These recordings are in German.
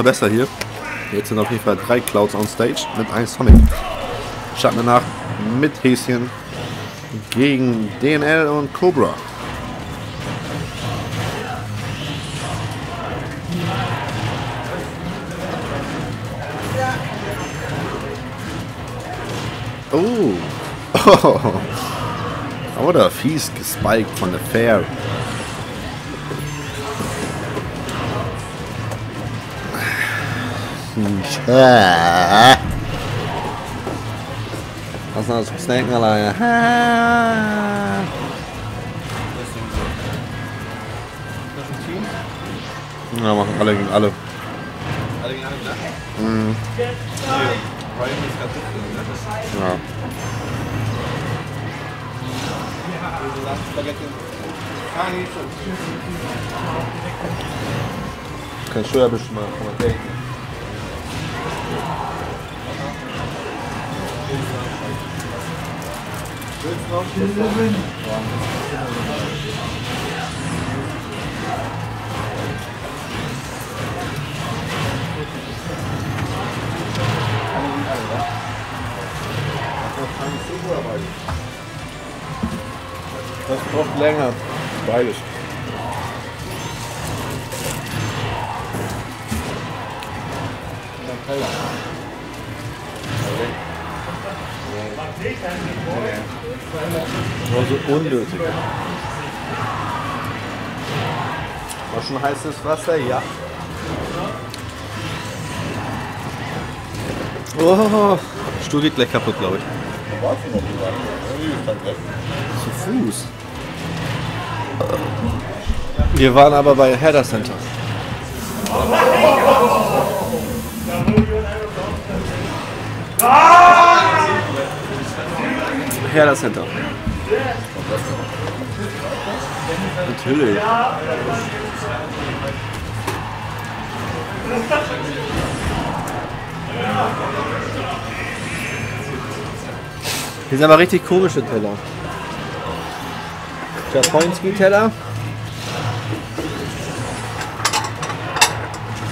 Mal besser hier. Jetzt sind auf jeden Fall drei Clouds on Stage mit einem Sonic. Starten danach mit Häschen gegen DNL und Cobra. Oh. oh. Oder fies gespiked von der Fair. Was noch zum Snacken alleine? Ja, machen alle gegen alle. Alle gegen alle, ne? Mhm. Ist? Ja. Kannst du ja bestimmt mal von Das braucht länger. Beides. War so unnötig. War schon heißes Wasser? Ja. Oh, Stuhl geht gleich kaputt, glaube ich. Zu Fuß. Wir waren aber bei Herder Center. Herder Center. Natürlich. Hier sind aber richtig komische Teller. Japoński-Teller.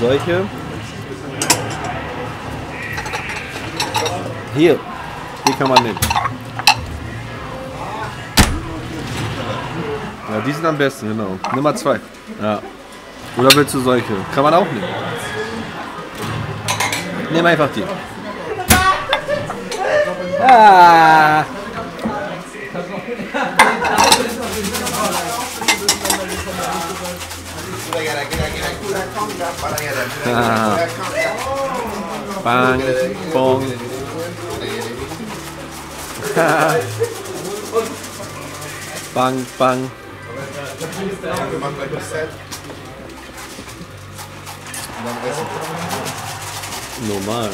Solche. Hier. Die kann man nehmen. Ja, die sind am besten, genau. Nummer zwei. Ja. Oder willst du solche? Kann man auch nehmen. Nimm einfach die. Ah. Ah. Bang, bong. bang, bang. Wir machen gleich das Set. Und dann essen. Normal.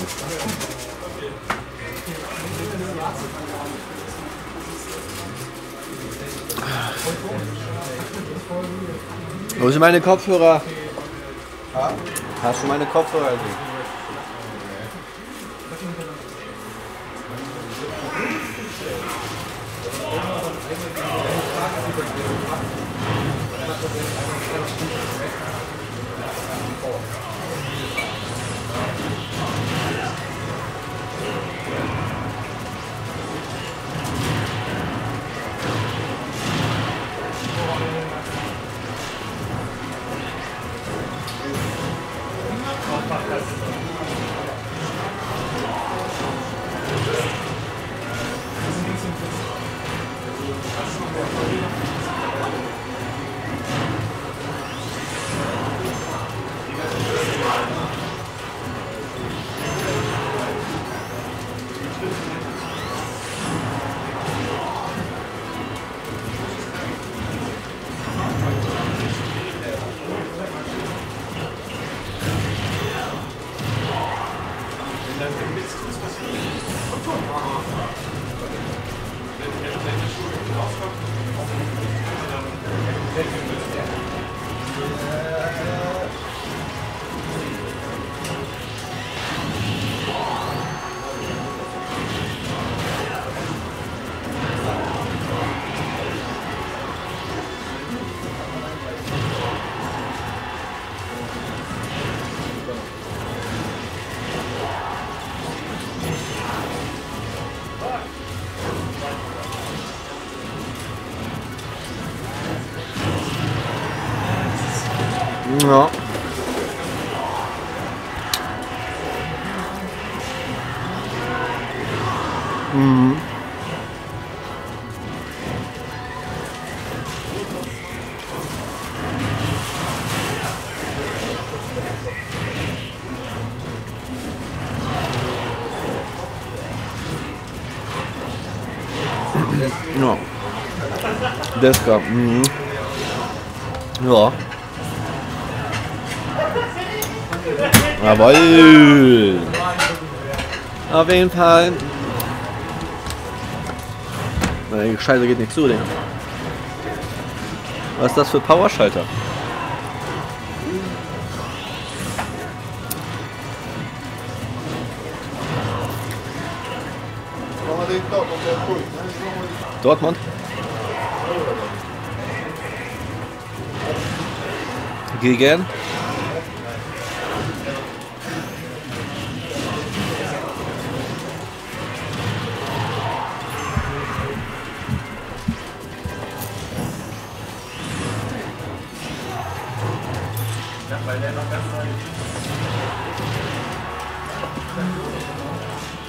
Wo sind meine Kopfhörer? Hast du meine Kopfhörer? Thank you. Ja. Mhm. Ja. Deska. Mhm. Ja. Jawoll. Auf jeden Fall. Die Scheiße geht nicht zu, Digga. Was ist das für Powerschalter? Kom maar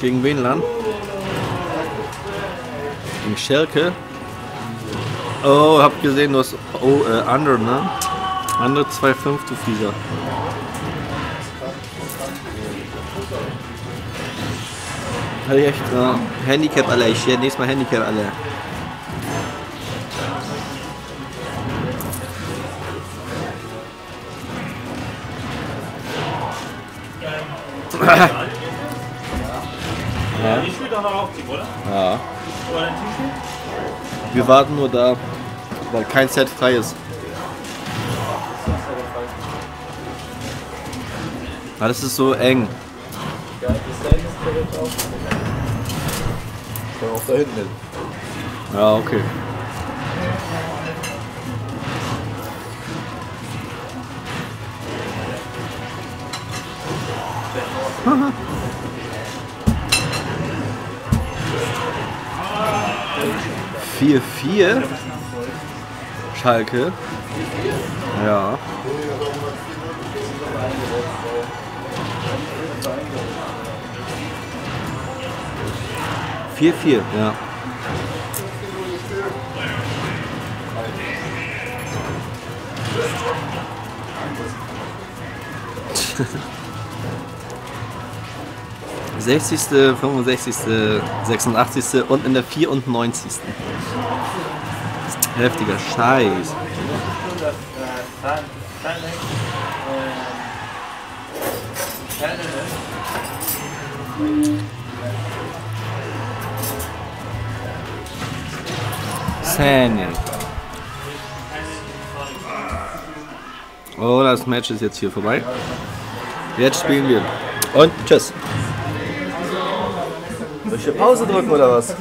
Gegen wen dann? Gegen Schalke? Oh, hab gesehen, du hast oh, äh, Under, ne? Under 2,5, du Flieger. Hatte ich echt äh, Handicap alle. Ich nächstes Mal Handicap alle. Ja. Ich will doch noch aufziehen, oder? ja. Oder ein T-Shirt? Wir warten nur da, weil kein Set frei ist. Ah, das ist so eng. Ja, das Seil ist direkt auf. Komm auch da hinten hin. Ja, okay. Vier, vier. Schalke. Ja. Vier, vier, ja. Sechzigste, 65., 86. und in der 94. Heftiger Scheiß. Szene. Oh, das Match ist jetzt hier vorbei. Jetzt spielen wir. Und tschüss. Soll ich hier Pause drücken oder was?